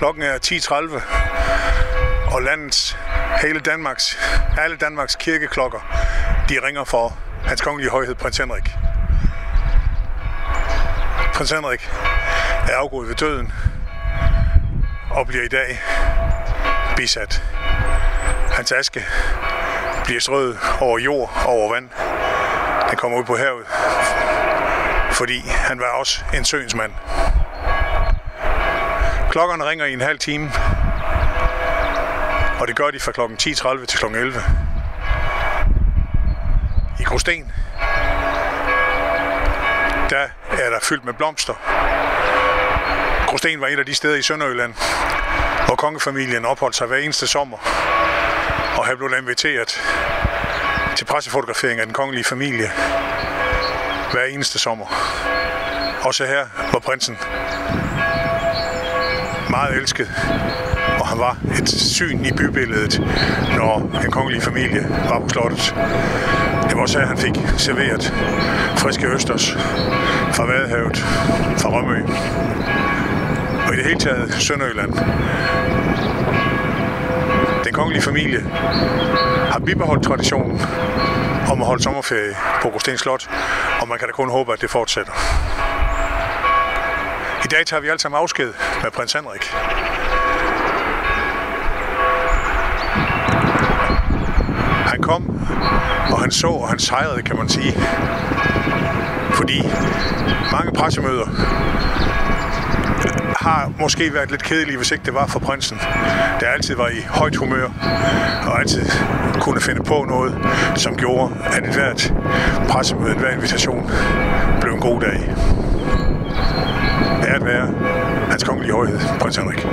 Klokken er 10.30, og landets, hele Danmarks, alle Danmarks kirkeklokker, de ringer for hans kongelige højhed, prins Henrik. Prins Henrik er afgået ved døden, og bliver i dag bisat. Hans aske bliver strøget over jord og over vand. Den kommer ud på havet, fordi han var også en søensmand. Klokkerne ringer i en halv time, og det gør de fra kl. 10.30 til kl. 11. I Grosten, der er der fyldt med blomster. Grosten var et af de steder i Sønderjylland, hvor kongefamilien opholdt sig hver eneste sommer. Og her blev inviteret til pressefotografering af den kongelige familie hver eneste sommer. Også her var prinsen meget elsket, og han var et syn i bybilledet, når den kongelige familie var på slottet. Det var også her, han fik serveret friske østers fra Vadehavet, fra Rømø, og i det hele taget Sønderjylland. Den kongelige familie har bibeholdt traditionen om at holde sommerferie på Gråsten Slot, og man kan da kun håbe, at det fortsætter. Dag tager vi alle sammen afsked med prins Henrik. Han kom, og han så, og han sejrede, kan man sige. Fordi mange pressemøder har måske været lidt kedelige, hvis ikke det var for prinsen, der altid var i højt humør og altid kunne finde på noget, som gjorde, at et hvert pressemøde, hver invitation blev en god dag. Æret være hans kongelige højhed, prins Henrik.